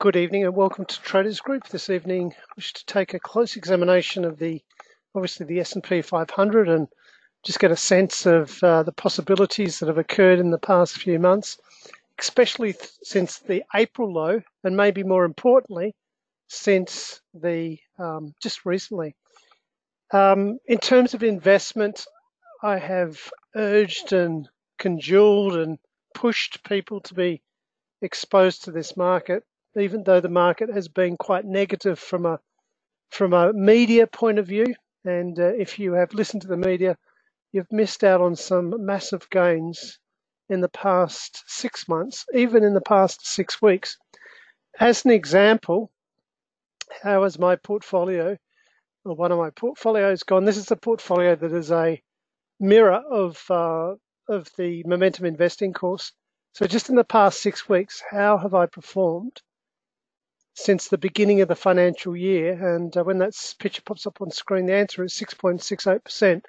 Good evening and welcome to Traders Group. This evening, I wish to take a close examination of the, obviously the S&P 500 and just get a sense of uh, the possibilities that have occurred in the past few months, especially th- since the April low, and maybe more importantly, since the um, just recently. Um, in terms of investment, I have urged and conjuled and pushed people to be exposed to this market even though the market has been quite negative from a from a media point of view. And uh, if you have listened to the media, you've missed out on some massive gains in the past six months, even in the past six weeks. As an example, how has my portfolio, or one of my portfolios, gone? This is a portfolio that is a mirror of uh, of the momentum investing course. So just in the past six weeks, how have I performed? Since the beginning of the financial year. And uh, when that picture pops up on screen, the answer is 6.68%,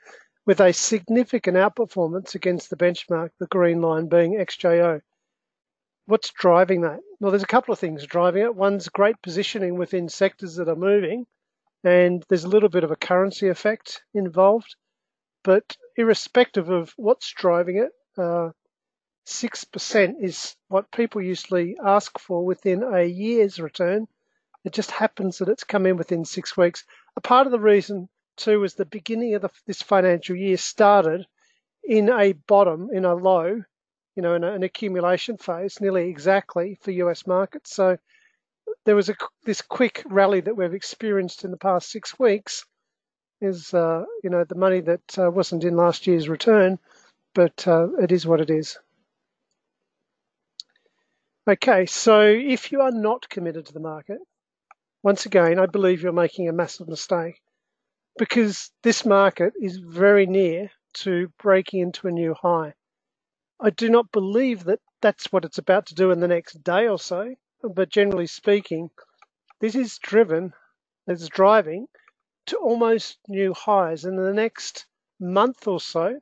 with a significant outperformance against the benchmark, the green line being XJO. What's driving that? Well, there's a couple of things driving it. One's great positioning within sectors that are moving, and there's a little bit of a currency effect involved. But irrespective of what's driving it, uh, 6% is what people usually ask for within a year's return. It just happens that it's come in within six weeks. A part of the reason, too, is the beginning of the, this financial year started in a bottom, in a low, you know, in a, an accumulation phase, nearly exactly for US markets. So there was a, this quick rally that we've experienced in the past six weeks is, uh, you know, the money that uh, wasn't in last year's return, but uh, it is what it is. Okay, so if you are not committed to the market, once again, I believe you're making a massive mistake because this market is very near to breaking into a new high. I do not believe that that's what it's about to do in the next day or so, but generally speaking, this is driven, it's driving to almost new highs. In the next month or so,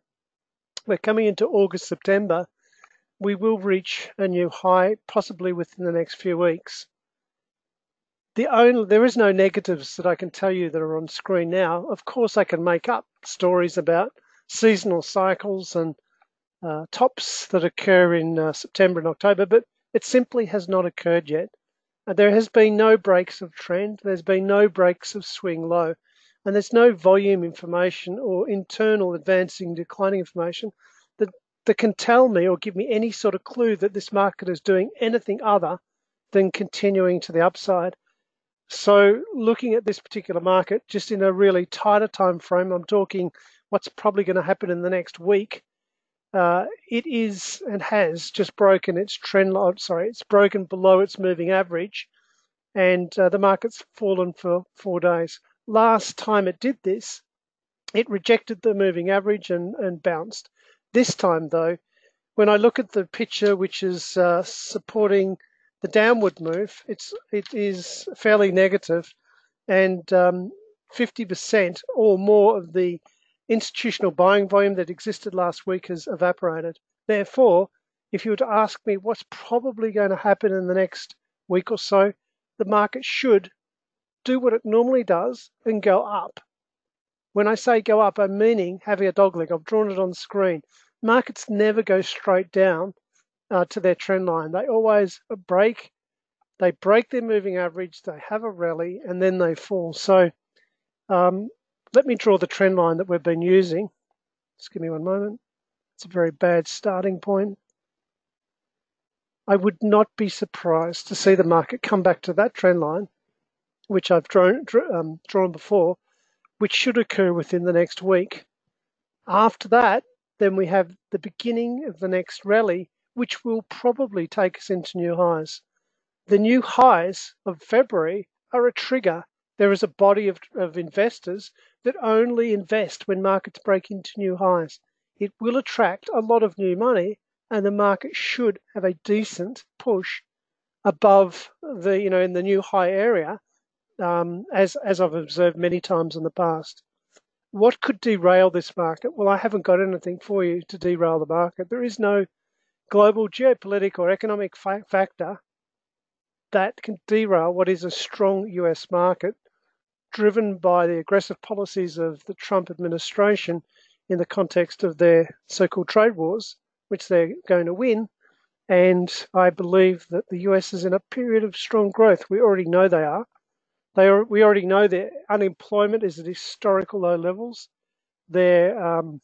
we're coming into August, September, we will reach a new high possibly within the next few weeks. The only there is no negatives that I can tell you that are on screen now. Of course, I can make up stories about seasonal cycles and uh, tops that occur in uh, September and October, but it simply has not occurred yet. Uh, there has been no breaks of trend. There's been no breaks of swing low, and there's no volume information or internal advancing declining information that can tell me or give me any sort of clue that this market is doing anything other than continuing to the upside. So looking at this particular market, just in a really tighter time frame, I'm talking what's probably going to happen in the next week. Uh, it is and has just broken its trend line. Sorry, it's broken below its moving average, and uh, the market's fallen for four days. Last time it did this, it rejected the moving average and, and bounced. This time, though, when I look at the picture which is uh, supporting the downward move, it's it is fairly negative, and um, 50% or more of the institutional buying volume that existed last week has evaporated. Therefore, if you were to ask me what's probably going to happen in the next week or so, the market should do what it normally does and go up. When I say go up, I'm meaning having a dog leg. I've drawn it on the screen markets never go straight down uh, to their trend line. They always break, they break their moving average, they have a rally, and then they fall. So um, let me draw the trend line that we've been using. Just give me one moment. It's a very bad starting point. I would not be surprised to see the market come back to that trend line, which I've drawn, um, drawn before, which should occur within the next week. After that, then we have the beginning of the next rally, which will probably take us into new highs. The new highs of February are a trigger. There is a body of, of investors that only invest when markets break into new highs. It will attract a lot of new money, and the market should have a decent push above the, you know, in the new high area, um, as as I've observed many times in the past. What could derail this market? Well, I haven't got anything for you to derail the market. There is no global geopolitical or economic fa- factor that can derail what is a strong US market driven by the aggressive policies of the Trump administration in the context of their so called trade wars, which they're going to win. And I believe that the US is in a period of strong growth. We already know they are. They are we already know their unemployment is at historical low levels. Their um,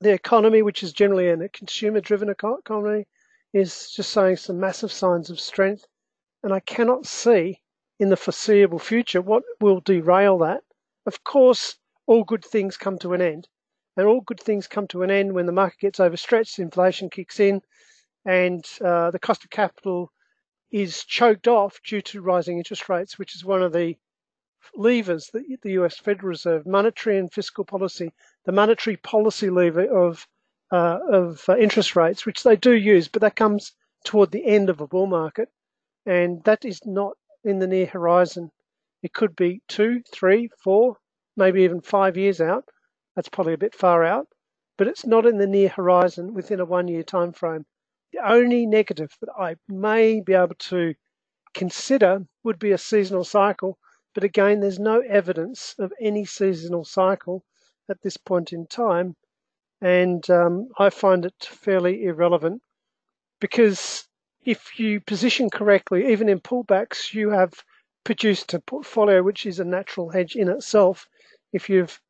the economy, which is generally a consumer-driven economy, is just showing some massive signs of strength. And I cannot see in the foreseeable future what will derail that. Of course, all good things come to an end. And all good things come to an end when the market gets overstretched, inflation kicks in, and uh, the cost of capital is choked off due to rising interest rates, which is one of the levers that the US Federal Reserve, monetary and fiscal policy, the monetary policy lever of uh, of uh, interest rates, which they do use, but that comes toward the end of a bull market, and that is not in the near horizon. It could be two, three, four, maybe even five years out. That's probably a bit far out, but it's not in the near horizon within a one-year time frame. Only negative that I may be able to consider would be a seasonal cycle, but again, there's no evidence of any seasonal cycle at this point in time, and um, I find it fairly irrelevant because if you position correctly, even in pullbacks, you have produced a portfolio which is a natural hedge in itself. If you've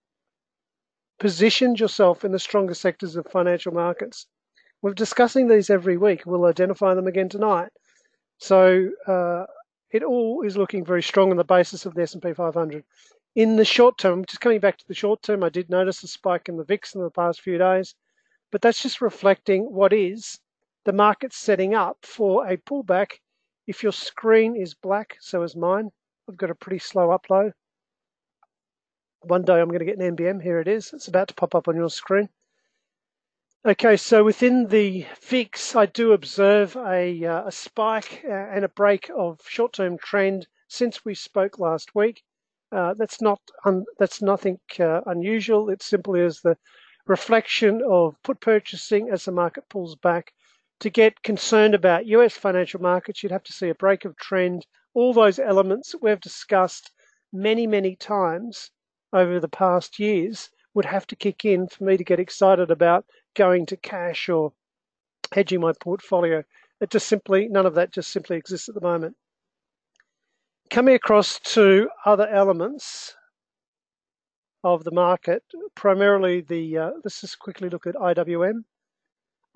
positioned yourself in the stronger sectors of financial markets, we're discussing these every week. We'll identify them again tonight. So uh, it all is looking very strong on the basis of the S&P 500. In the short term, just coming back to the short term, I did notice a spike in the VIX in the past few days, but that's just reflecting what is the market setting up for a pullback. If your screen is black, so is mine. I've got a pretty slow upload. One day I'm going to get an NBN. Here it is. It's about to pop up on your screen. Okay, so within the VIX, I do observe a, uh, a spike uh, and a break of short-term trend since we spoke last week. Uh, that's not that's nothing uh, unusual. It simply is the reflection of put purchasing as the market pulls back. To get concerned about US financial markets, you'd have to see a break of trend. All those elements we've discussed many, many times over the past years would have to kick in for me to get excited about going to cash or hedging my portfolio. It just simply, none of that just simply exists at the moment. Coming across to other elements of the market, primarily the, uh, let's just quickly look at IWM.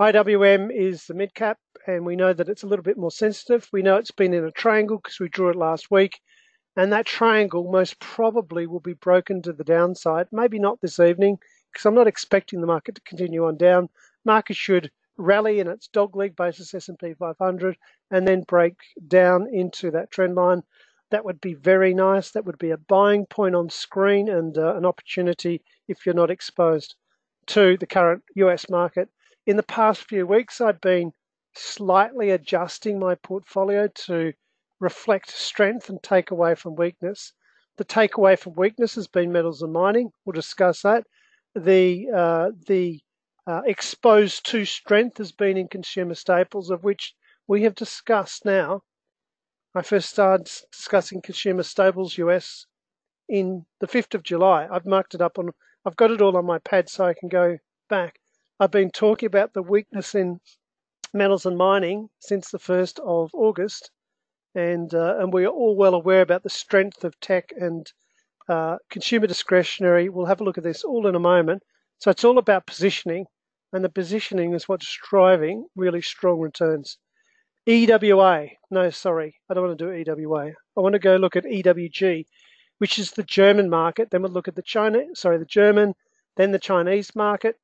IWM is the mid cap, and we know that it's a little bit more sensitive. We know it's been in a triangle because we drew it last week, and that triangle most probably will be broken to the downside. Maybe not this evening, because I'm not expecting the market to continue on down. Market should rally in its dog leg basis S&P 500 and then break down into that trend line that would be very nice. That would be a buying point on screen and uh, an opportunity if you're not exposed to the current US market. In the past few weeks, I've been slightly adjusting my portfolio to reflect strength and take away from weakness. The takeaway from weakness has been metals and mining. We'll discuss that. The uh, the uh, exposed to strength has been in consumer staples, of which we have discussed now I first started discussing consumer staples US in the 5th of July. I've marked it up on, I've got it all on my pad so I can go back. I've been talking about the weakness in metals and mining since the 1st of August, and uh, and we are all well aware about the strength of tech and uh, consumer discretionary. We'll have a look at this all in a moment. So it's all about positioning, and the positioning is what's driving really strong returns. EWA. No, sorry, I don't want to do EWA. I want to go look at EWG, which is the German market. Then we'll look at the China, sorry, the German, then the Chinese market,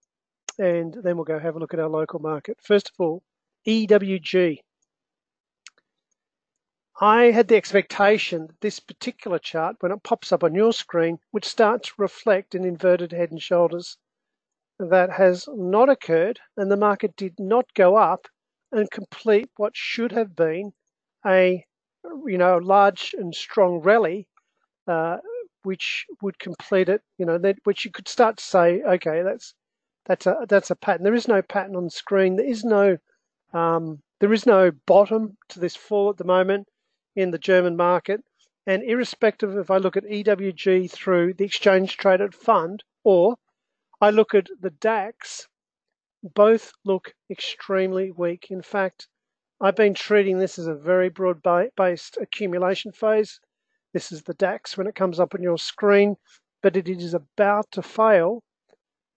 and then we'll go have a look at our local market. First of all, EWG. I had the expectation that this particular chart, when it pops up on your screen, would start to reflect an inverted head and shoulders. That has not occurred, and the market did not go up and complete what should have been a you know large and strong rally, uh, which would complete it. You know that which you could start to say, okay, that's that's a that's a pattern. There is no pattern on screen. There is no um, there is no bottom to this fall at the moment. In the German market. And irrespective if I look at EWG through the exchange traded fund or I look at the DAX, both look extremely weak. In fact, I've been treating this as a very broad based accumulation phase. This is the DAX when it comes up on your screen, but it is about to fail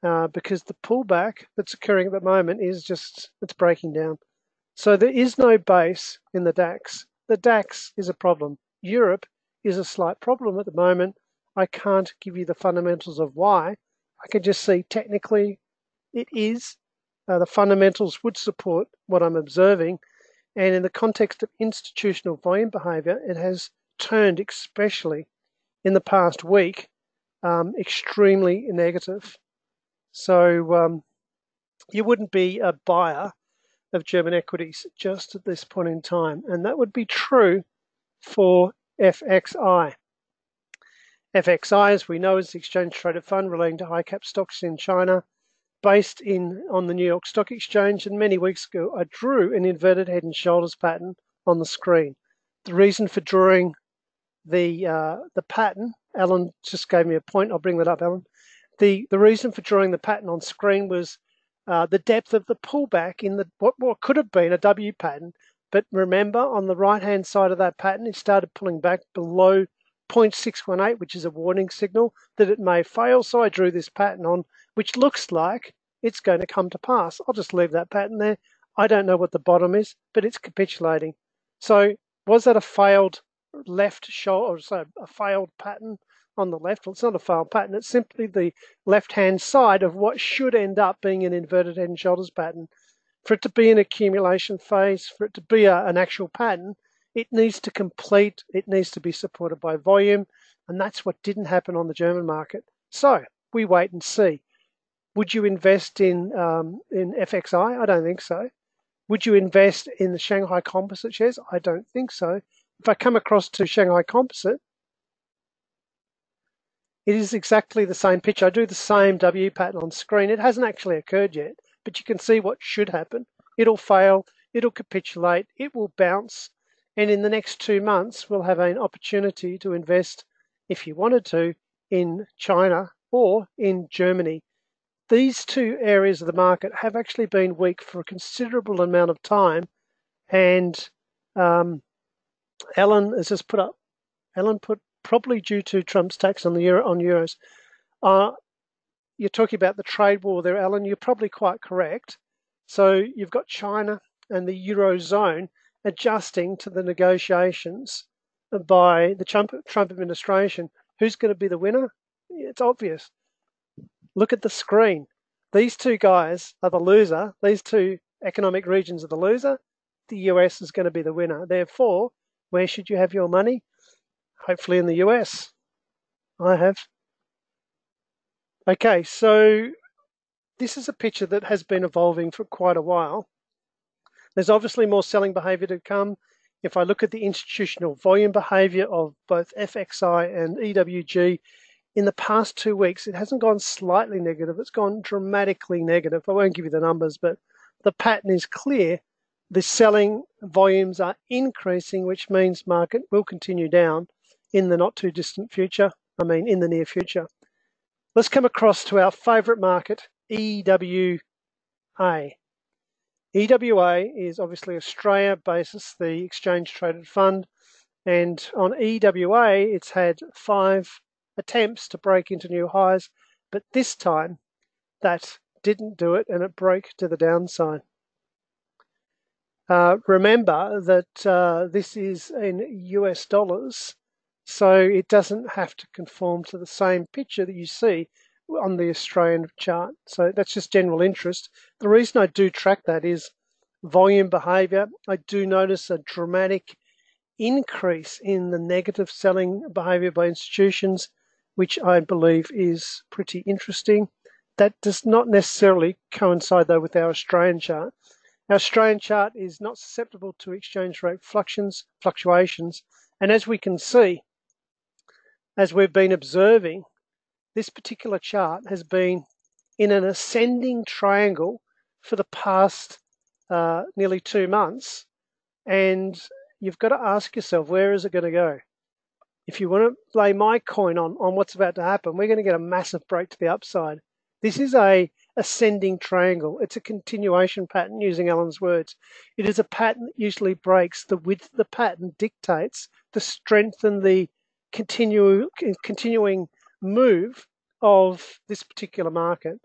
uh, because the pullback that's occurring at the moment is just, it's breaking down. So there is no base in the DAX. The DAX is a problem. Europe is a slight problem at the moment. I can't give you the fundamentals of why. I can just see technically it is. Uh, the fundamentals would support what I'm observing. And in the context of institutional volume behavior, it has turned, especially in the past week, um, extremely negative. So um, you wouldn't be a buyer of German equities just at this point in time. And that would be true for FXI. FXI, as we know, is the exchange traded fund relating to high cap stocks in China, based in on the New York Stock Exchange. And many weeks ago, I drew an inverted head and shoulders pattern on the screen. The reason for drawing the uh, the pattern, Alan just gave me a point. I'll bring that up, Alan. The the reason for drawing the pattern on screen was uh, the depth of the pullback in the what, what could have been a W pattern. But remember, on the right hand side of that pattern, it started pulling back below 0.618, which is a warning signal that it may fail. So I drew this pattern on, which looks like it's going to come to pass. I'll just leave that pattern there. I don't know what the bottom is, but it's capitulating. So was that a failed left shoulder, or so a failed pattern on the left? Well, it's not a failed pattern. It's simply the left-hand side of what should end up being an inverted head and shoulders pattern. For it to be an accumulation phase, for it to be a, an actual pattern, it needs to complete, it needs to be supported by volume, and that's what didn't happen on the German market. So we wait and see. Would you invest in um, in FXI? I don't think so. Would you invest in the Shanghai Composite shares? I don't think so. If I come across to Shanghai Composite, it is exactly the same picture. I do the same W pattern on screen. It hasn't actually occurred yet, but you can see what should happen. It'll fail, it'll capitulate, it will bounce, and in the next two months, we'll have an opportunity to invest, if you wanted to, in China or in Germany. These two areas of the market have actually been weak for a considerable amount of time. And um, Alan has just put up, Alan put probably due to Trump's tax on the euro on euros. Uh, you're talking about the trade war there, Alan. You're probably quite correct. So you've got China and the eurozone adjusting to the negotiations by the Trump, Trump administration. Who's going to be the winner? It's obvious. Look at the screen. These two guys are the loser. These two economic regions are the loser. The US is going to be the winner. Therefore, where should you have your money? Hopefully in the US. I have. Okay, so this is a picture that has been evolving for quite a while. There's obviously more selling behavior to come. If I look at the institutional volume behavior of both FXI and EWG, in the past two weeks, it hasn't gone slightly negative, it's gone dramatically negative. I won't give you the numbers, but the pattern is clear. The selling volumes are increasing, which means market will continue down in the not too distant future. I mean, in the near future. Let's come across to our favorite market, EWA. EWA is obviously Australia basis, the exchange traded fund. And on EWA, it's had five attempts to break into new highs, but this time that didn't do it and it broke to the downside. Uh, remember that uh, this is in US dollars, so it doesn't have to conform to the same picture that you see on the Australian chart. So that's just general interest. The reason I do track that is volume behavior. I do notice a dramatic increase in the negative selling behavior by institutions, which I believe is pretty interesting. That does not necessarily coincide though with our Australian chart. Our Australian chart is not susceptible to exchange rate fluctuations, fluctuations, and as we can see, as we've been observing, this particular chart has been in an ascending triangle for the past uh, nearly two months. And you've got to ask yourself, where is it going to go? If you want to lay my coin on, on what's about to happen, we're going to get a massive break to the upside. This is a ascending triangle. It's a continuation pattern using Alan's words. It is a pattern that usually breaks. The width of the pattern dictates the strength and the continue, continuing move of this particular market.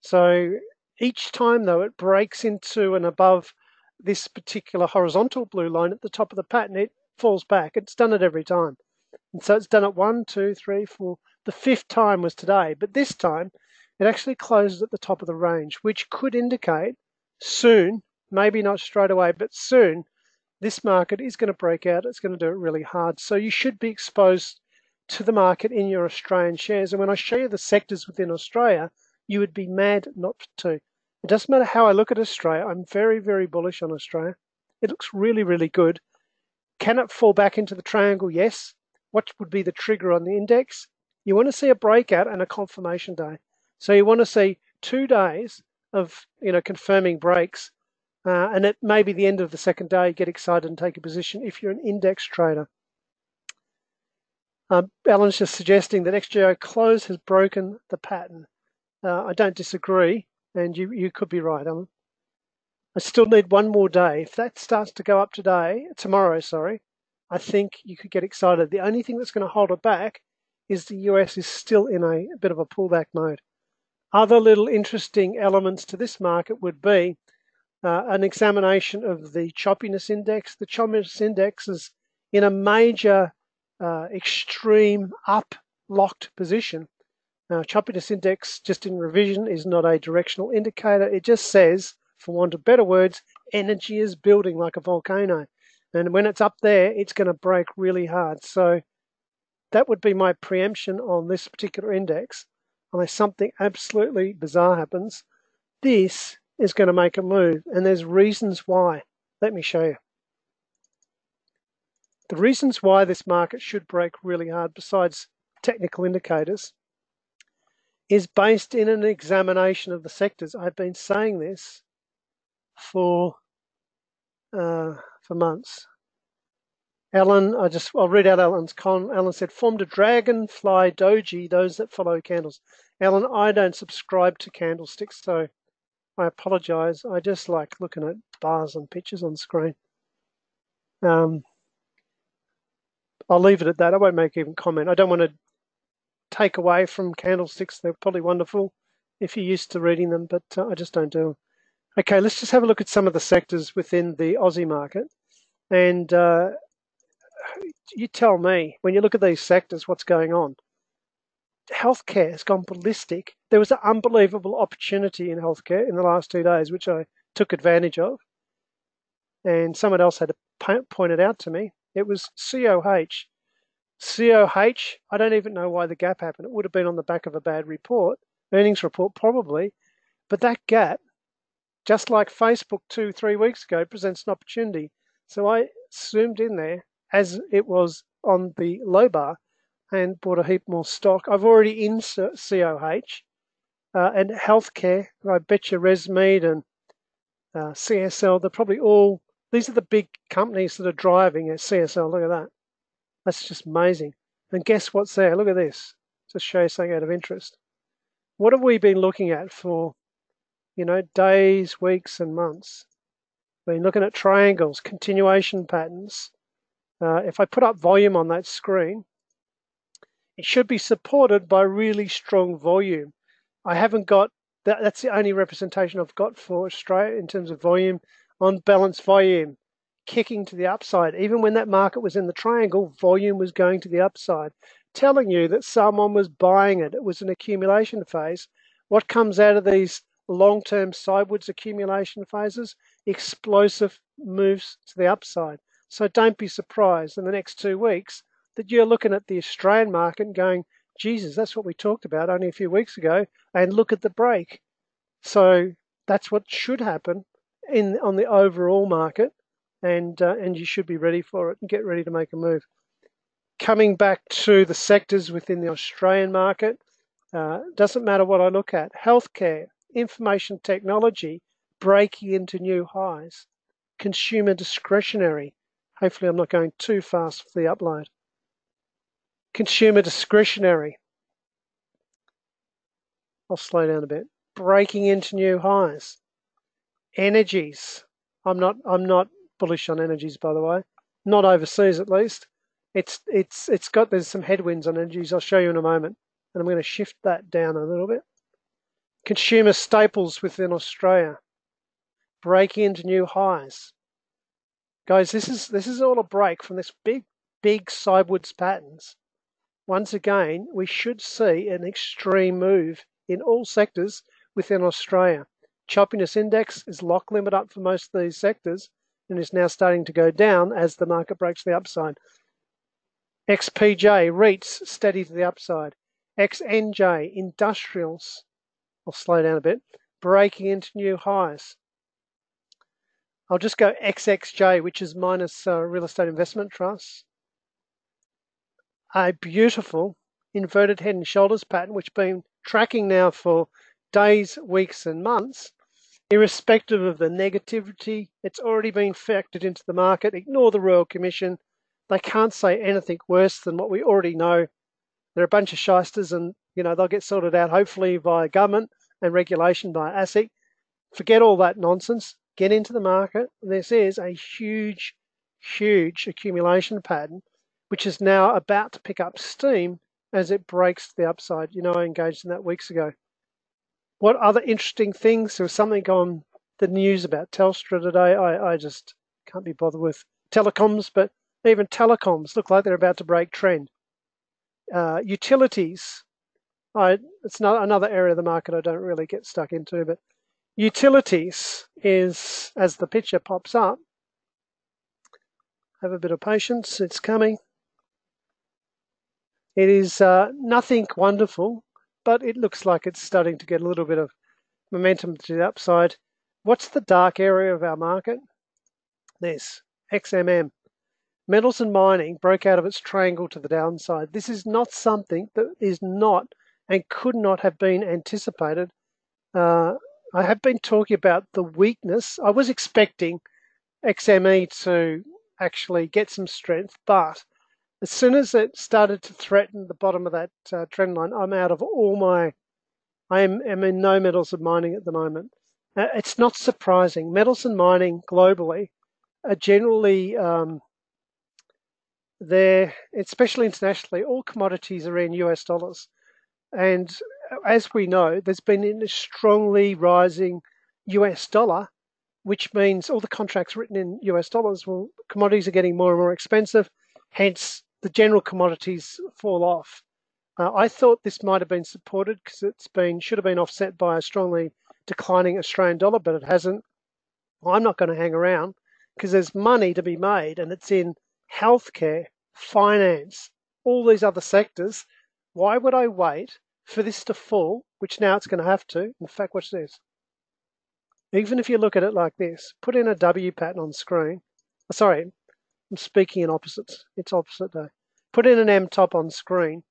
So each time, though, it breaks into and above this particular horizontal blue line at the top of the pattern, it falls back. It's done it every time. And so it's done it one, two, three, four. The fifth time was today, but this time it actually closes at the top of the range, which could indicate soon, maybe not straight away, but soon, this market is going to break out. It's going to do it really hard. So you should be exposed to the market in your Australian shares. And when I show you the sectors within Australia, you would be mad not to. It doesn't matter how I look at Australia, I'm very, very bullish on Australia. It looks really, really good. Can it fall back into the triangle? Yes. What would be the trigger on the index? You want to see a breakout and a confirmation day. So you want to see two days of you know confirming breaks, uh, and it may be the end of the second day. Get excited and take a position if you're an index trader. Um, Alan's just suggesting that XJO close has broken the pattern. Uh, I don't disagree, and you you could be right, Alan. I still need one more day. If that starts to go up today, tomorrow, sorry, I think you could get excited. The only thing that's going to hold it back is the US is still in a, a bit of a pullback mode. Other little interesting elements to this market would be uh, an examination of the choppiness index. The choppiness index is in a major uh, extreme up locked position. Now, choppiness index, just in revision, is not a directional indicator. It just says, for want of better words, energy is building like a volcano. And when it's up there, it's going to break really hard. So that would be my preemption on this particular index unless something absolutely bizarre happens, this is going to make a move. And there's reasons why. Let me show you. The reasons why this market should break really hard, besides technical indicators, is based in an examination of the sectors. I've been saying this for uh, for months. Alan, I just I'll read out Alan's con. Alan said, formed a dragonfly doji, those that follow candles. Alan, I don't subscribe to candlesticks, so I apologize. I just like looking at bars and pictures on screen. Um, I'll leave it at that. I won't make even comment. I don't want to take away from candlesticks. They're probably wonderful if you're used to reading them, but uh, I just don't do them. Okay, let's just have a look at some of the sectors within the Aussie market. And uh, you tell me when you look at these sectors, what's going on? Healthcare has gone ballistic. There was an unbelievable opportunity in healthcare in the last two days, which I took advantage of. And someone else had to point it out to me. It was COH. COH, I don't even know why the gap happened. It would have been on the back of a bad report, earnings report probably. But that gap, just like Facebook two, three weeks ago, presents an opportunity. So I zoomed in there as it was on the low bar and bought a heap more stock. I've already in COH uh, and healthcare. I bet you ResMed and uh, CSL, they're probably all, these are the big companies that are driving at CSL. Look at that. That's just amazing. And guess what's there? Look at this. Just show you something out of interest. What have we been looking at for, you know, days, weeks, and months? Been looking at triangles, continuation patterns, uh, if I put up volume on that screen, it should be supported by really strong volume. I haven't got that, that's the only representation I've got for Australia in terms of volume on balance volume kicking to the upside. Even when that market was in the triangle, volume was going to the upside, telling you that someone was buying it. It was an accumulation phase. What comes out of these long term sidewards accumulation phases? Explosive moves to the upside. So don't be surprised in the next two weeks that you're looking at the Australian market and going, Jesus, that's what we talked about only a few weeks ago, and look at the break. So that's what should happen in on the overall market, and uh, and you should be ready for it and get ready to make a move. Coming back to the sectors within the Australian market, uh, doesn't matter what I look at. Healthcare, information technology, breaking into new highs. Consumer discretionary, Hopefully I'm not going too fast for the upload. Consumer discretionary. I'll slow down a bit. Breaking into new highs. Energies. I'm not I'm not bullish on energies by the way. Not overseas at least. It's it's it's got there's some headwinds on energies. I'll show you in a moment. And I'm going to shift that down a little bit. Consumer staples within Australia. Breaking into new highs. Guys, this is this is all a break from this big, big sideways patterns. Once again, we should see an extreme move in all sectors within Australia. Choppiness index is lock limit up for most of these sectors and is now starting to go down as the market breaks the upside. XPJ, REITs, steady to the upside. XNJ, industrials, I'll slow down a bit, breaking into new highs. I'll just go XXJ, which is minus uh, real estate investment trusts. A beautiful inverted head and shoulders pattern, which been tracking now for days, weeks, and months. Irrespective of the negativity, it's already been factored into the market. Ignore the Royal Commission. They can't say anything worse than what we already know. They're a bunch of shysters, and you know they'll get sorted out hopefully by government and regulation by ASIC. Forget all that nonsense get into the market. This is a huge, huge accumulation pattern, which is now about to pick up steam as it breaks the upside. You know, I engaged in that weeks ago. What other interesting things? There was something on the news about Telstra today. I, I just can't be bothered with telecoms, but even telecoms look like they're about to break trend. Uh, utilities, I, it's not another area of the market I don't really get stuck into, but Utilities is, as the picture pops up, have a bit of patience, it's coming. It is uh, nothing wonderful, but it looks like it's starting to get a little bit of momentum to the upside. What's the dark area of our market? This, XMM. Metals and mining broke out of its triangle to the downside. This is not something that is not and could not have been anticipated uh, I have been talking about the weakness. I was expecting XME to actually get some strength, but as soon as it started to threaten the bottom of that uh, trend line, I'm out of all my. I am, am in no metals and mining at the moment. Uh, it's not surprising. Metals and mining globally are generally um, there, especially internationally. All commodities are in US dollars, and as we know, there's been a strongly rising US dollar, which means all the contracts written in US dollars, well, commodities are getting more and more expensive, hence the general commodities fall off. Uh, I thought this might have been supported because it's been should have been offset by a strongly declining Australian dollar, but it hasn't. I'm not going to hang around because there's money to be made, and it's in healthcare, finance, all these other sectors. Why would I wait for this to fall, which now it's going to have to, in fact, watch this. Even if you look at it like this, put in a W pattern on screen. Sorry, I'm speaking in opposites. It's opposite day. Put in an M top on screen.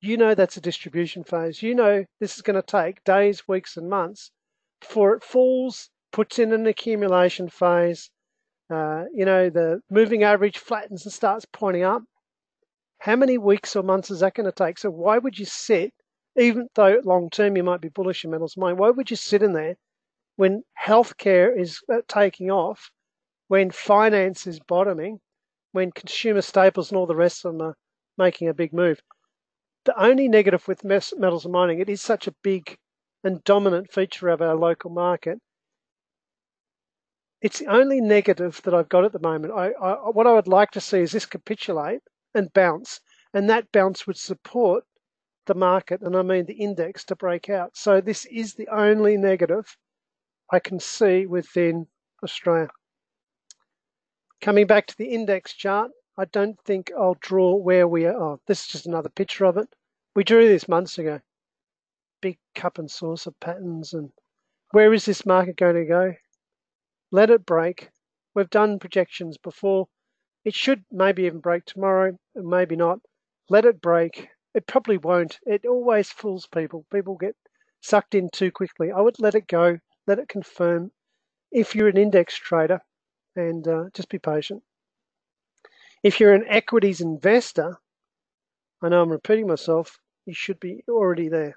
You know that's a distribution phase. You know this is going to take days, weeks, and months before it falls, puts in an accumulation phase. Uh, you know, the moving average flattens and starts pointing up. How many weeks or months is that going to take? So why would you sit even though long term you might be bullish in metals mine, why would you sit in there when healthcare is uh, taking off, when finance is bottoming, when consumer staples and all the rest of them are making a big move? The only negative with metals and mining, it is such a big and dominant feature of our local market. It's the only negative that I've got at the moment. I, I, what I would like to see is this capitulate and bounce, and that bounce would support the market, and I mean the index, to break out. So this is the only negative I can see within Australia. Coming back to the index chart, I don't think I'll draw where we are. Oh, this is just another picture of it. We drew this months ago. Big cup and saucer patterns. And where is this market going to go? Let it break. We've done projections before. It should maybe even break tomorrow, maybe not. Let it break. It probably won't. It always fools people. People get sucked in too quickly. I would let it go, let it confirm. If you're an index trader, and uh, just be patient. If you're an equities investor, I know I'm repeating myself, you should be already there.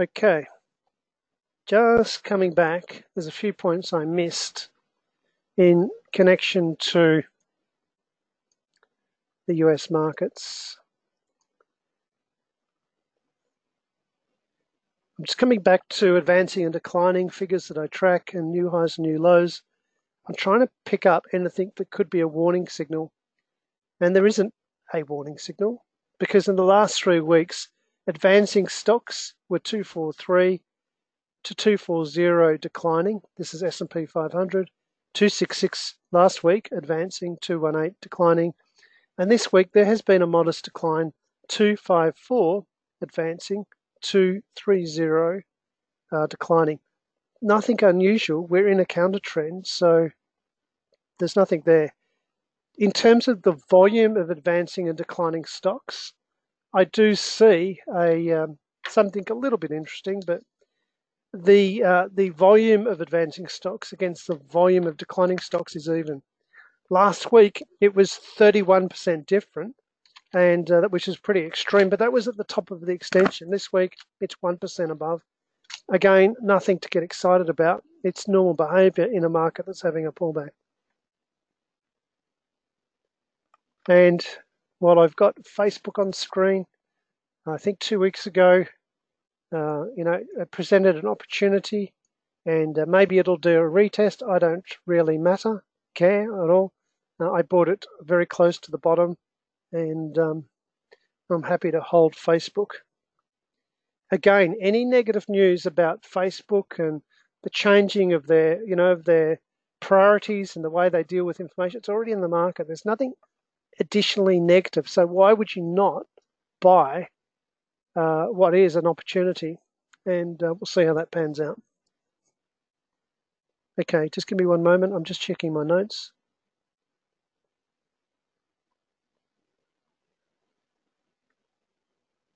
Okay, just coming back, there's a few points I missed in connection to the US markets. Just coming back to advancing and declining figures that I track and new highs and new lows. I'm trying to pick up anything that could be a warning signal. And there isn't a warning signal because in the last three weeks, advancing stocks were 243 to 240 declining. This is S&P 500. 266 last week, advancing 218 declining. And this week there has been a modest decline, 254 advancing, 230 uh, declining. Nothing unusual. We're in a counter trend, so there's nothing there. In terms of the volume of advancing and declining stocks, I do see a um, something a little bit interesting, but the uh, the volume of advancing stocks against the volume of declining stocks is even. Last week it was 31% different, and uh, which is pretty extreme. But that was at the top of the extension. This week it's one percent above. Again, nothing to get excited about. It's normal behaviour in a market that's having a pullback. And while I've got Facebook on screen, I think two weeks ago uh, you know, presented an opportunity and uh, maybe it'll do a retest. I don't really matter, care at all. Uh, I bought it very close to the bottom and um, I'm happy to hold Facebook. Again, any negative news about Facebook and the changing of their, you know, of their priorities and the way they deal with information, it's already in the market. There's nothing additionally negative. So why would you not buy uh, what is an opportunity, and uh, we'll see how that pans out. Okay, just give me one moment. I'm just checking my notes.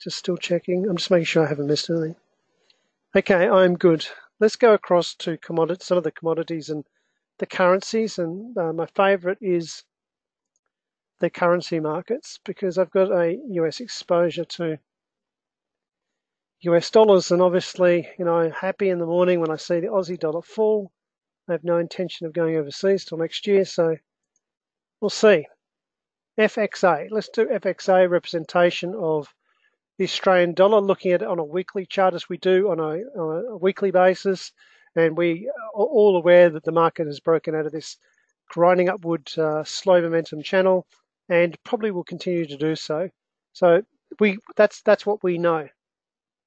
Just still checking. I'm just making sure I haven't missed anything. Okay, I'm good. Let's go across to commodity, some of the commodities and the currencies. And uh, my favorite is the currency markets because I've got a US exposure to US dollars. And obviously, you know, happy in the morning when I see the Aussie dollar fall. I have no intention of going overseas till next year, so we'll see. FXA. Let's do FXA representation of the Australian dollar, looking at it on a weekly chart as we do on a, on a weekly basis. And we are all aware that the market has broken out of this grinding upward uh, slow momentum channel and probably will continue to do so. So we that's that's what we know.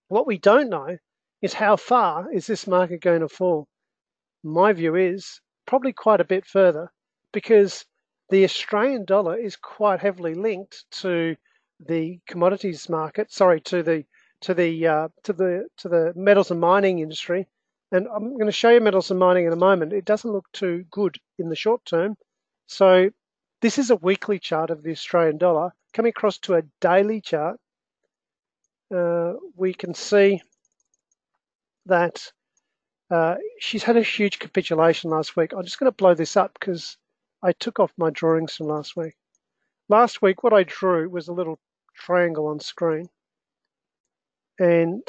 What we don't know is how far is this market going to fall? My view is probably quite a bit further because the Australian dollar is quite heavily linked to the commodities market, sorry, to the to the uh, to the to the metals and mining industry. And I'm going to show you metals and mining in a moment. It doesn't look too good in the short term. So this is a weekly chart of the Australian dollar coming across to a daily chart uh, we can see that uh, she's had a huge capitulation last week. I'm just going to blow this up because I took off my drawings from last week. Last week, what I drew was a little triangle on screen. And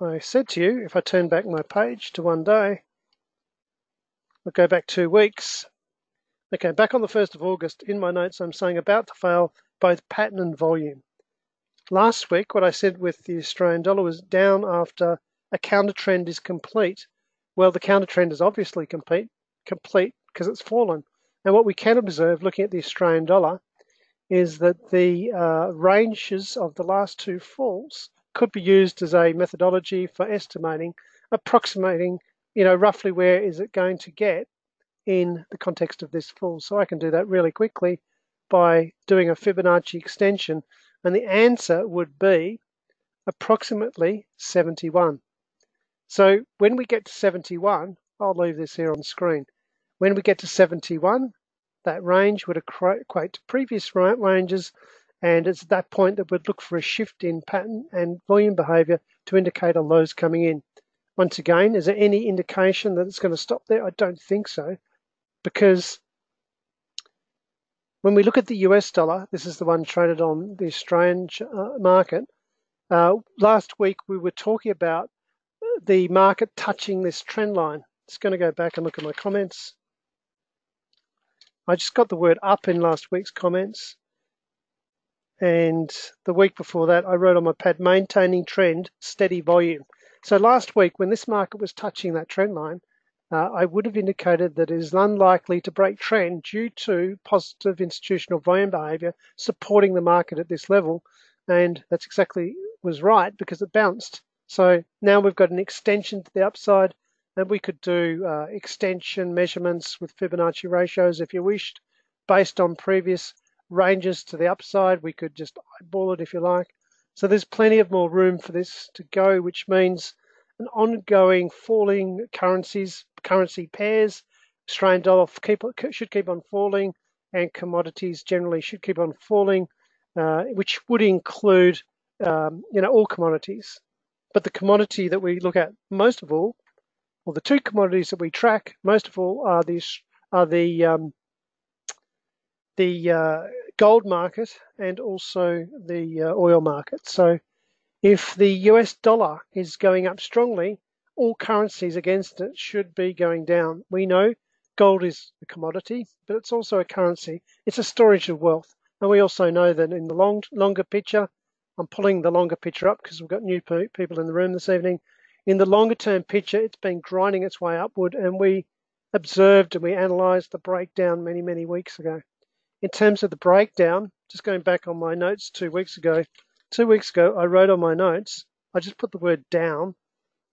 I said to you, if I turn back my page to one day, I'll go back two weeks. Okay, back on the 1st of August, in my notes, I'm saying about to fail both pattern and volume. Last week, what I said with the Australian dollar was down after a counter trend is complete. Well, the counter trend is obviously complete, complete because it's fallen. And what we can observe looking at the Australian dollar is that the uh, ranges of the last two falls could be used as a methodology for estimating, approximating, you know, roughly where is it going to get in the context of this fall. So I can do that really quickly by doing a Fibonacci extension and the answer would be approximately 71. So when we get to 71, I'll leave this here on screen. When we get to 71, that range would equate to previous ranges, and it's at that point that we'd look for a shift in pattern and volume behavior to indicate a lows coming in. Once again, is there any indication that it's going to stop there? I don't think so, because When we look at the US dollar, this is the one traded on the Australian uh, market. Uh, last week we were talking about the market touching this trend line. Just going to go back and look at my comments. I just got the word up in last week's comments. And the week before that, I wrote on my pad, maintaining trend, steady volume. So last week, when this market was touching that trend line, uh, I would have indicated that it is unlikely to break trend due to positive institutional volume behavior supporting the market at this level. And that's exactly was right because it bounced. So now we've got an extension to the upside and we could do uh, extension measurements with Fibonacci ratios if you wished based on previous ranges to the upside. We could just eyeball it if you like. So there's plenty of more room for this to go, which means an ongoing falling currencies, currency pairs, Australian dollar keep, should keep on falling, and commodities generally should keep on falling, uh, which would include, um, you know, all commodities. But the commodity that we look at most of all, or the two commodities that we track most of all, are are the um, the uh, gold market and also the uh, oil market. So if the US dollar is going up strongly, all currencies against it should be going down. We know gold is a commodity, but it's also a currency. It's a storage of wealth. And we also know that in the long, longer picture, I'm pulling the longer picture up because we've got new people in the room this evening. In the longer term picture, it's been grinding its way upward, and we observed and we analysed the breakdown many, many weeks ago. In terms of the breakdown, just going back on my notes two weeks ago, two weeks ago I wrote on my notes, I just put the word down.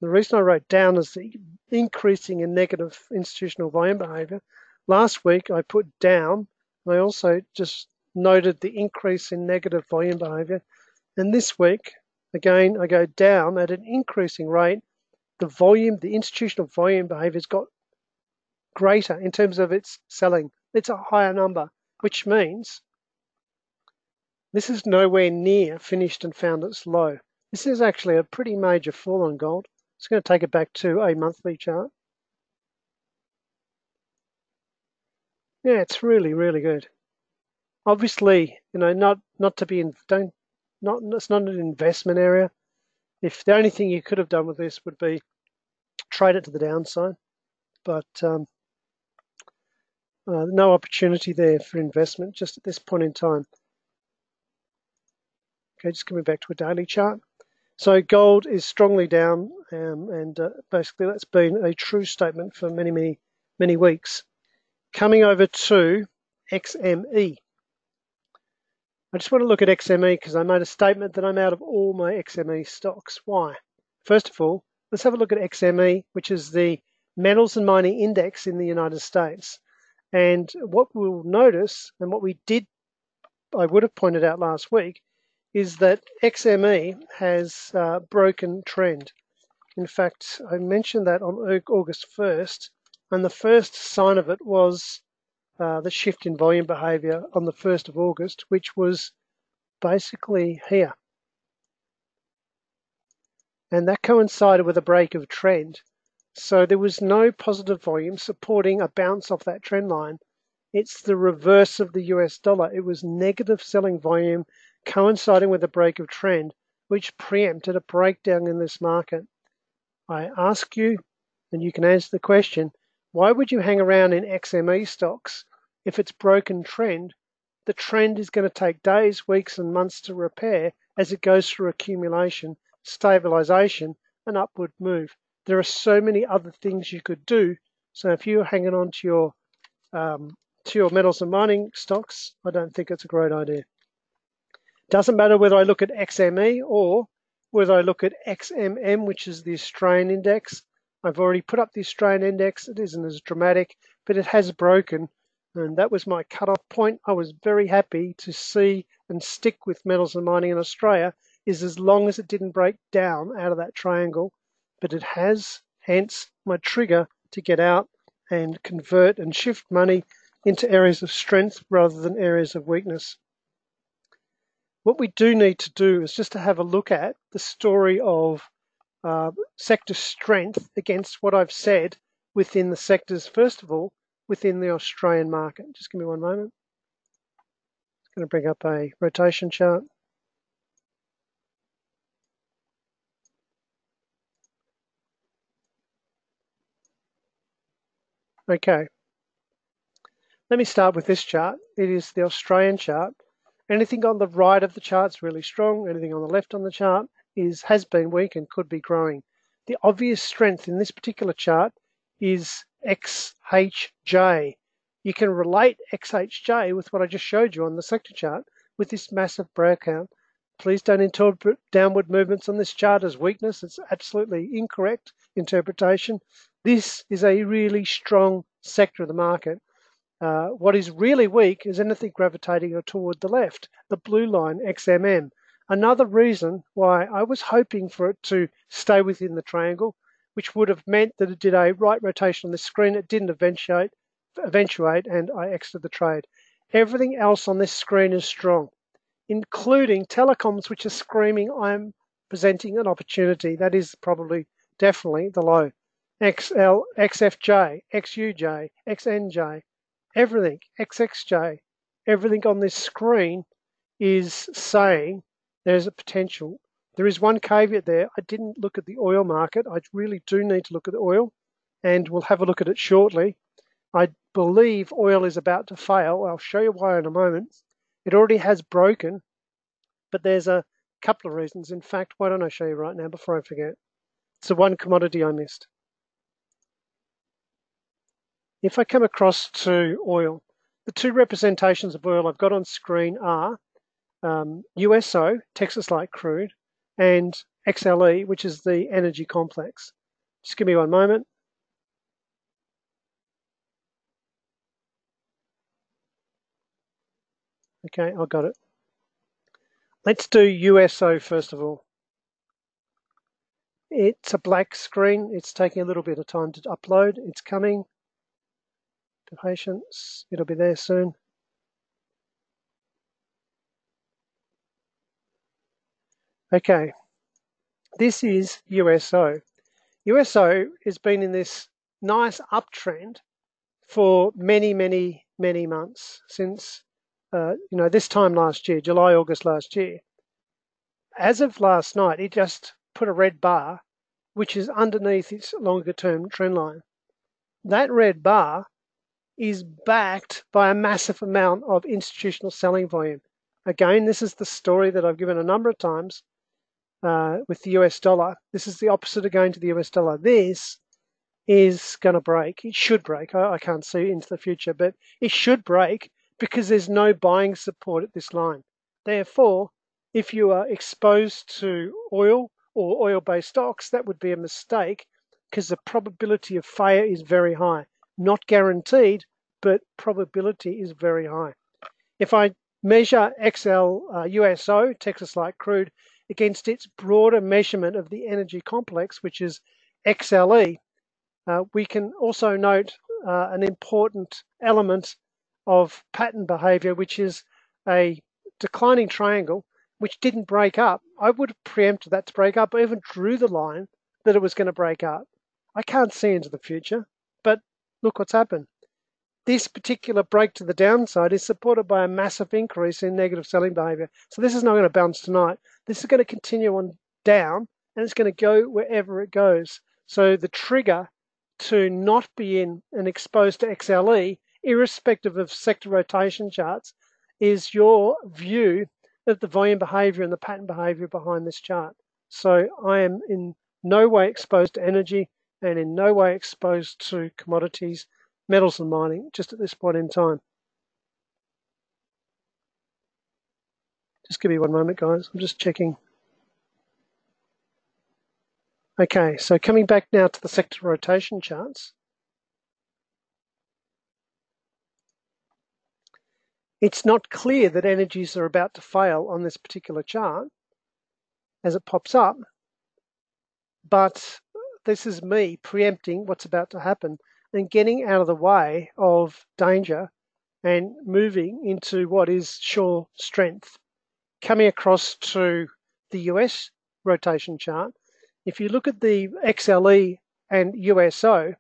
The reason I wrote down is the increasing in negative institutional volume behavior. Last week I put down, and I also just noted the increase in negative volume behavior. And this week, again, I go down at an increasing rate. The volume, the institutional volume behavior has got greater in terms of its selling. It's a higher number which means this is nowhere near finished and found its low. This is actually a pretty major fall on gold. It's going to take it back to a monthly chart. Yeah, it's really, really good. Obviously, you know, not not to be in don't not it's not an investment area. If the only thing you could have done with this would be trade it to the downside, but um, uh, no opportunity there for investment just at this point in time. Okay, just coming back to a daily chart. So gold is strongly down, um, and uh, basically that's been a true statement for many, many, many weeks. Coming over to XME. I just want to look at XME because I made a statement that I'm out of all my XME stocks. Why? First of all, let's have a look at XME, which is the Metals and Mining Index in the United States. And what we'll notice, and what we did, I would have pointed out last week, is that XME has uh, broken trend. In fact, I mentioned that on August 1st, and the first sign of it was uh, the shift in volume behavior on the 1st of August, which was basically here. And that coincided with a break of trend. So there was no positive volume supporting a bounce off that trend line. It's the reverse of the US dollar. It was negative selling volume coinciding with a break of trend, which preempted a breakdown in this market. I ask you, and you can answer the question, why would you hang around in XME stocks if it's broken trend? The trend is going to take days, weeks, and months to repair as it goes through accumulation, stabilization, and upward move there are so many other things you could do. So if you're hanging on to your um, to your metals and mining stocks, I don't think it's a great idea. Doesn't matter whether I look at XME or whether I look at XMM, which is the Australian index. I've already put up the Australian index. It isn't as dramatic, but it has broken. And that was my cutoff point. I was very happy to see and stick with metals and mining in Australia is as long as it didn't break down out of that triangle but it has hence my trigger to get out and convert and shift money into areas of strength rather than areas of weakness. What we do need to do is just to have a look at the story of uh, sector strength against what I've said within the sectors, first of all, within the Australian market. Just give me one moment. It's going to bring up a rotation chart. Okay. Let me start with this chart. It is the Australian chart. Anything on the right of the chart is really strong. Anything on the left on the chart is has been weak and could be growing. The obvious strength in this particular chart is XHJ. You can relate XHJ with what I just showed you on the sector chart with this massive breakout. Please don't interpret downward movements on this chart as weakness. It's absolutely incorrect interpretation. This is a really strong sector of the market. Uh, what is really weak is anything gravitating toward the left, the blue line, XMM. Another reason why I was hoping for it to stay within the triangle, which would have meant that it did a right rotation on the screen. It didn't eventuate, eventuate and I exited the trade. Everything else on this screen is strong, including telecoms, which are screaming, I'm presenting an opportunity. That is probably definitely the low. XL, XFJ, XUJ, XNJ, everything, XXJ, everything on this screen is saying there's a potential. There is one caveat there. I didn't look at the oil market. I really do need to look at the oil, and we'll have a look at it shortly. I believe oil is about to fail. I'll show you why in a moment. It already has broken, but there's a couple of reasons. In fact, why don't I show you right now before I forget? It's the one commodity I missed. If I come across to oil, the two representations of oil I've got on screen are um, USO, Texas Light Crude, and XLE, which is the energy complex. Just give me one moment. Okay, I got it. Let's do USO first of all. It's a black screen. It's taking a little bit of time to upload. It's coming to patience. It'll be there soon. Okay, this is USO. USO has been in this nice uptrend for many, many, many months since uh, you know this time last year, July, August last year. As of last night, it just put a red bar, which is underneath its longer term trend line. That red bar is backed by a massive amount of institutional selling volume. Again, this is the story that I've given a number of times uh, with the US dollar. This is the opposite of going to the US dollar. This is going to break. It should break. I, I can't see into the future, but it should break because there's no buying support at this line. Therefore, if you are exposed to oil or oil based stocks, that would be a mistake because the probability of failure is very high. Not guaranteed, but probability is very high. If I measure XL uh, USO, Texas Light Crude, against its broader measurement of the energy complex, which is XLE, uh, we can also note uh, an important element of pattern behavior, which is a declining triangle, which didn't break up. I would have preempted that to break up. I even drew the line that it was going to break up. I can't see into the future, but look what's happened. This particular break to the downside is supported by a massive increase in negative selling behavior. So this is not going to bounce tonight. This is going to continue on down and it's going to go wherever it goes. So the trigger to not be in and exposed to XLE, irrespective of sector rotation charts, is your view of the volume behavior and the pattern behavior behind this chart. So I am in no way exposed to energy and in no way exposed to commodities, metals and mining, just at this point in time. Just give me one moment, guys. I'm just checking. Okay, so coming back now to the sector rotation charts. It's not clear that energies are about to fail on this particular chart as it pops up, but this is me preempting what's about to happen and getting out of the way of danger and moving into what is sure strength. Coming across to the US rotation chart, if you look at the XLE and USO,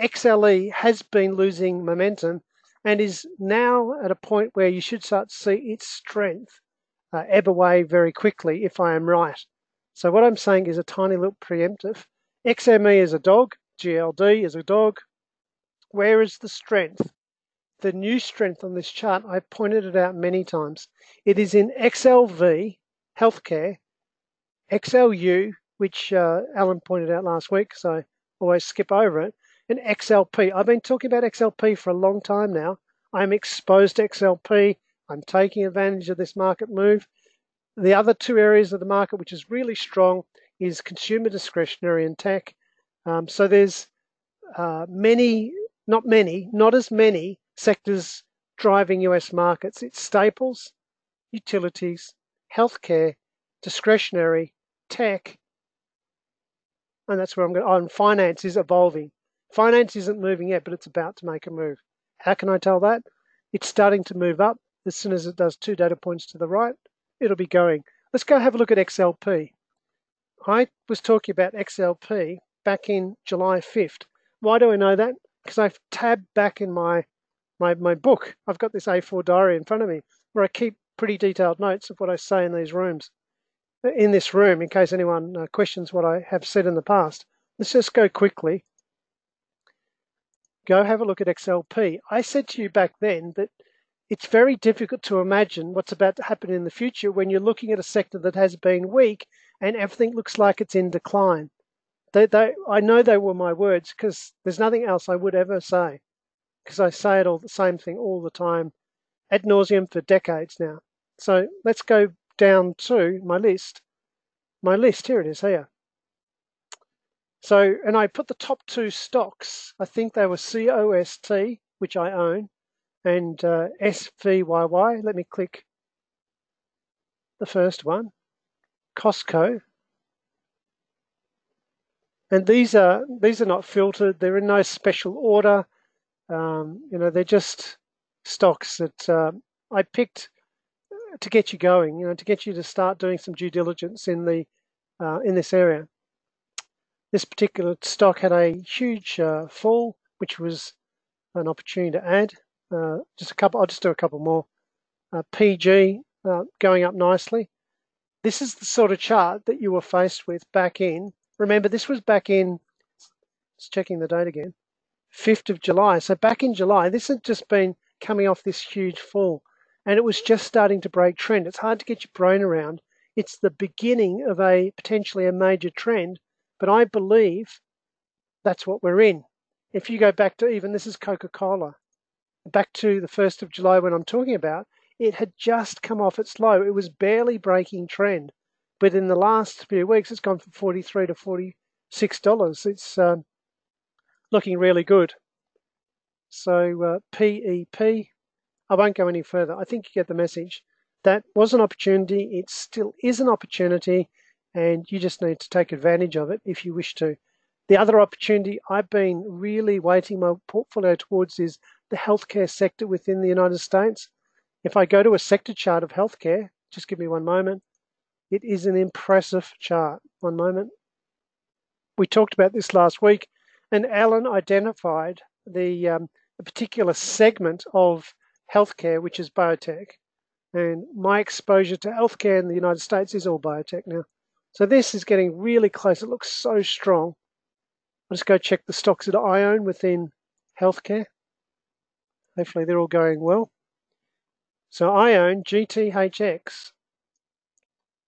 XLE has been losing momentum and is now at a point where you should start to see its strength uh, ebb away very quickly if I am right. So what I'm saying is a tiny little preemptive. XME is a dog, GLD is a dog. Where is the strength? The new strength on this chart, I've pointed it out many times. It is in XLV, healthcare, XLU, which uh, Alan pointed out last week, so I always skip over it, and XLP. I've been talking about XLP for a long time now. I'm exposed to XLP. I'm taking advantage of this market move. The other two areas of the market, which is really strong, is consumer discretionary and tech. Um, so there's uh, many, not many, not as many sectors driving US markets. It's staples, utilities, healthcare, discretionary, tech, and that's where I'm going. On oh, finance is evolving. Finance isn't moving yet, but it's about to make a move. How can I tell that? It's starting to move up. As soon as it does two data points to the right, it'll be going. Let's go have a look at XLP. I was talking about XLP back in July 5th. Why do I know that? Because I've tabbed back in my, my, my book. I've got this A4 diary in front of me where I keep pretty detailed notes of what I say in these rooms. In this room, in case anyone uh, questions what I have said in the past, let's just go quickly. Go have a look at XLP. I said to you back then that it's very difficult to imagine what's about to happen in the future when you're looking at a sector that has been weak and everything looks like it's in decline. They, they, I know they were my words because there's nothing else I would ever say because I say it all the same thing all the time ad nauseum for decades now. So let's go down to my list. My list, here it is here. So, and I put the top two stocks. I think they were COST, which I own, and uh, SVYY. Let me click the first one, Costco. And these are these are not filtered. They're in no special order. Um, you know, they're just stocks that uh, I picked to get you going. You know, to get you to start doing some due diligence in the uh, in this area. This particular stock had a huge uh, fall, which was an opportunity to add. Uh, just a couple. I'll just do a couple more. Uh, PG uh, going up nicely. This is the sort of chart that you were faced with back in. Remember, this was back in. Just checking the date again. 5th of July. So back in July, this had just been coming off this huge fall, and it was just starting to break trend. It's hard to get your brain around. It's the beginning of a potentially a major trend, but I believe that's what we're in. If you go back to even this is Coca-Cola back to the 1st of July when I'm talking about, it had just come off its low. It was barely breaking trend. But in the last few weeks, it's gone from 43 to $46. It's um, looking really good. So uh, PEP, I won't go any further. I think you get the message. That was an opportunity. It still is an opportunity, and you just need to take advantage of it if you wish to. The other opportunity I've been really weighting my portfolio towards is the healthcare sector within the United States. If I go to a sector chart of healthcare, just give me one moment. It is an impressive chart. One moment. We talked about this last week, and Alan identified the um, a particular segment of healthcare, which is biotech. And my exposure to healthcare in the United States is all biotech now. So this is getting really close. It looks so strong. I'll just go check the stocks that I own within healthcare. Hopefully they're all going well. So I own GTHX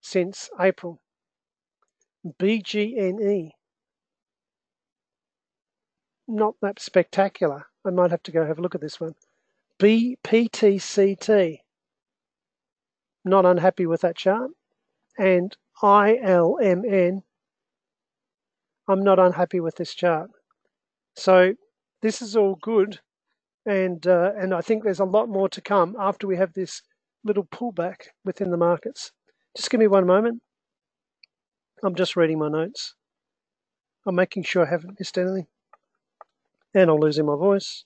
since April. BGNE. Not that spectacular. I might have to go have a look at this one. BPTCT. Not unhappy with that chart. And ILMN. I'm not unhappy with this chart. So this is all good and uh, and I think there's a lot more to come after we have this little pullback within the markets. Just give me one moment. I'm just reading my notes. I'm making sure I haven't missed anything, and I'm losing my voice.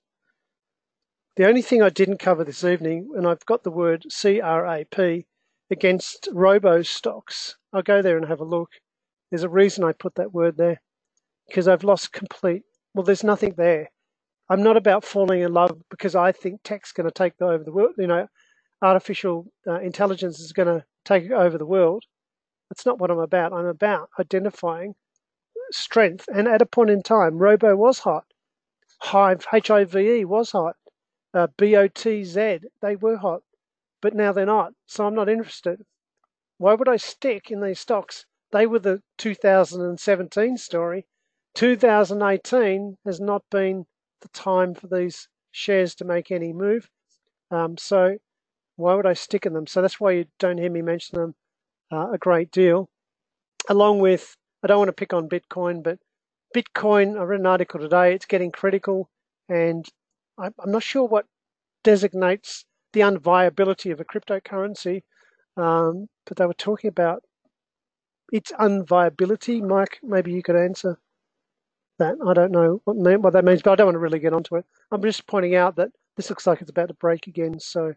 The only thing I didn't cover this evening, and I've got the word CRAP against robo stocks. I'll go there and have a look. There's a reason I put that word there because I've lost complete. Well, there's nothing there I'm not about falling in love because I think tech's going to take over the world. You know, artificial uh, intelligence is going to take over the world. That's not what I'm about. I'm about identifying strength. And at a point in time, Robo was hot. Hive, H-I-V-E was hot. Uh, B-O-T-Z, they were hot. But now they're not. So I'm not interested. Why would I stick in these stocks? They were the 2017 story. 2018 has not been the time for these shares to make any move. Um, so why would I stick in them? So that's why you don't hear me mention them uh, a great deal. Along with, I don't want to pick on Bitcoin, but Bitcoin, I read an article today, it's getting critical, and I'm not sure what designates the unviability of a cryptocurrency, um, but they were talking about its unviability. Mike, maybe you could answer that. I don't know what, what that means, but I don't want to really get onto it. I'm just pointing out that this looks like it's about to break again, so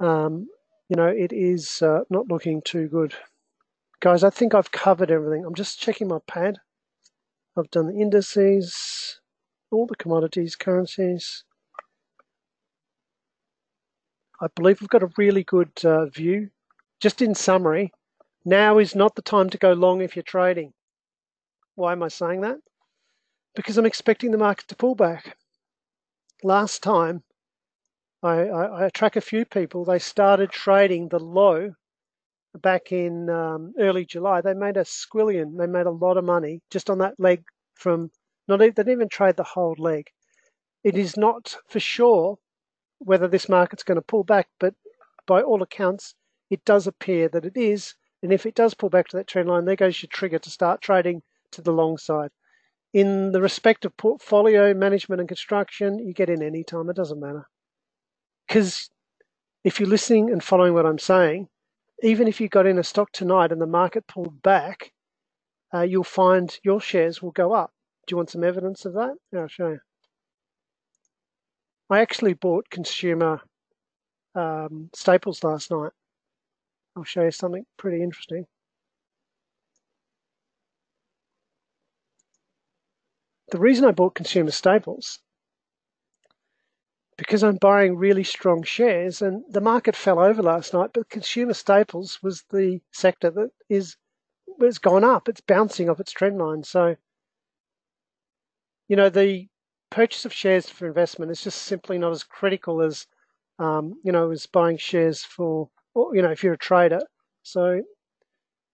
um, you know it is uh, not looking too good. Guys, I think I've covered everything. I'm just checking my pad. I've done the indices, all the commodities, currencies. I believe we've got a really good uh, view. Just in summary, now is not the time to go long if you're trading. Why am I saying that? Because I'm expecting the market to pull back. Last time, I, I, I track a few people, they started trading the low back in um, early July. They made a squillion. They made a lot of money just on that leg from not even, they didn't even trade the whole leg. It is not for sure whether this market's going to pull back, but by all accounts, it does appear that it is. And if it does pull back to that trend line, there goes your trigger to start trading to the long side. In the respect of portfolio management and construction, you get in any time, it doesn't matter. Because if you're listening and following what I'm saying, even if you got in a stock tonight and the market pulled back, uh, you'll find your shares will go up. Do you want some evidence of that? Yeah, I'll show you. I actually bought consumer um, staples last night. I'll show you something pretty interesting. The reason I bought consumer staples because I'm buying really strong shares and the market fell over last night, but consumer staples was the sector that is it's gone up. It's bouncing off its trend line. So, you know, the purchase of shares for investment is just simply not as critical as, um, you know, as buying shares for, or, you know, if you're a trader. So,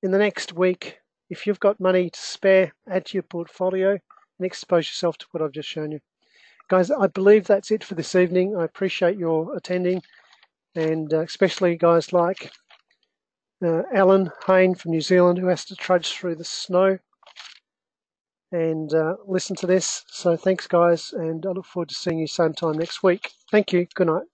in the next week, if you've got money to spare, add to your portfolio and expose yourself to what I've just shown you. Guys, I believe that's it for this evening. I appreciate your attending, and uh, especially guys like uh, Alan Hain from New Zealand, who has to trudge through the snow and uh, listen to this. So thanks, guys, and I look forward to seeing you same time next week. Thank you. Good night.